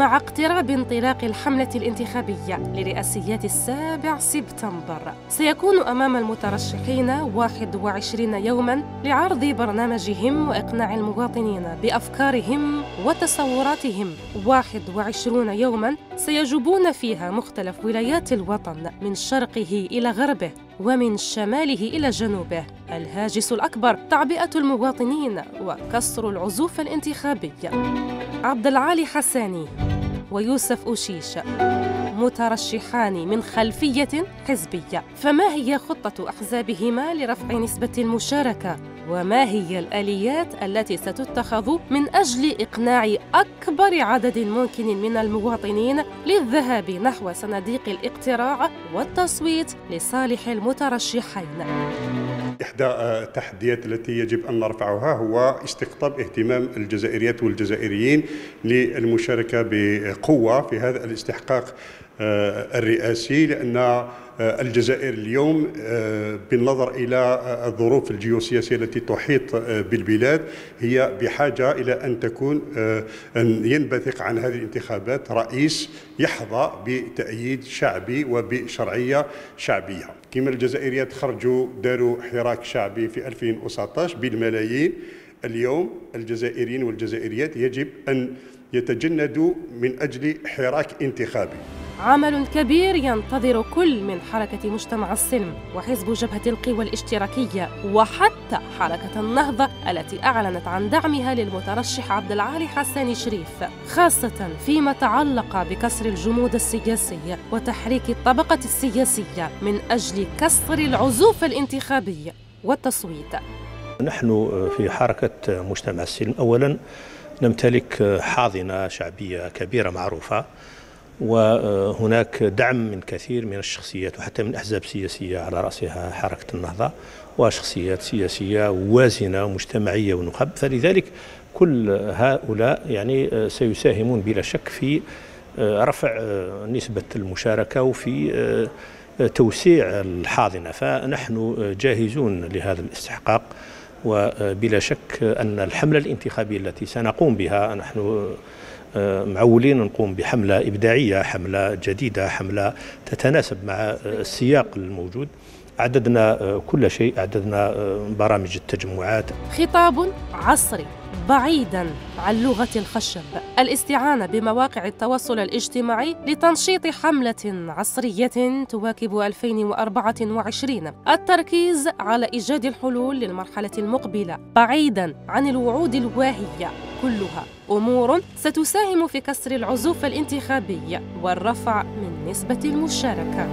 ومع اقتراب انطلاق الحملة الانتخابية لرئاسيات السابع سبتمبر. سيكون أمام المترشحين 21 يوما لعرض برنامجهم وإقناع المواطنين بأفكارهم وتصوراتهم. 21 يوما سيجوبون فيها مختلف ولايات الوطن من شرقه إلى غربه ومن شماله إلى جنوبه. الهاجس الأكبر تعبئة المواطنين وكسر العزوف الانتخابية عبد العالي حساني. ويوسف أوشيش مترشحان من خلفية حزبية. فما هي خطة أحزابهما لرفع نسبة المشاركة؟ وما هي الآليات التي ستتخذ من أجل إقناع أكبر عدد ممكن من المواطنين للذهاب نحو صناديق الاقتراع والتصويت لصالح المترشحين؟ إحدى التحديات التي يجب أن نرفعها هو استقطاب اهتمام الجزائريات والجزائريين للمشاركة بقوة في هذا الاستحقاق آه، الرئاسي لأن آه، الجزائر اليوم آه، بالنظر إلى الظروف الجيوسياسية التي تحيط بالبلاد هي بحاجة إلى أن تكون أن ينبثق عن هذه الانتخابات رئيس يحظى بتأييد شعبي وبشرعية شعبية. كما الجزائريات خرجوا داروا حراك شعبي في 2019 بالملايين. اليوم الجزائريين والجزائريات يجب أن يتجندوا من أجل حراك انتخابي. عمل كبير ينتظر كل من حركة مجتمع السلم وحزب جبهة القوى الاشتراكية وحتى حركة النهضة التي أعلنت عن دعمها للمترشح عبد العالي حسان شريف خاصة فيما تعلق بكسر الجمود السياسي وتحريك الطبقة السياسية من أجل كسر العزوف الانتخابي والتصويت. نحن في حركة مجتمع السلم أولا نمتلك حاضنة شعبية كبيرة معروفة وهناك دعم من كثير من الشخصيات وحتى من أحزاب سياسية على رأسها حركة النهضة وشخصيات سياسية وازنة ومجتمعية ونخب. فلذلك كل هؤلاء يعني سيساهمون بلا شك في رفع نسبة المشاركة وفي توسيع الحاضنة. فنحن جاهزون لهذا الاستحقاق وبلا شك أن الحملة الانتخابية التي سنقوم بها نحن معولين نقوم بحملة إبداعية حملة جديدة حملة تتناسب مع السياق الموجود. عددنا آه، كل شيء عددنا آه، برامج التجمعات. خطاب عصري بعيدا عن لغة الخشب. الاستعانة بمواقع التواصل الاجتماعي لتنشيط حملة عصرية تواكب 2024 التركيز على إيجاد الحلول للمرحلة المقبلة بعيدا عن الوعود الواهية. كلها. أمور ستساهم في كسر العزوف الانتخابي والرفع من نسبة المشاركة.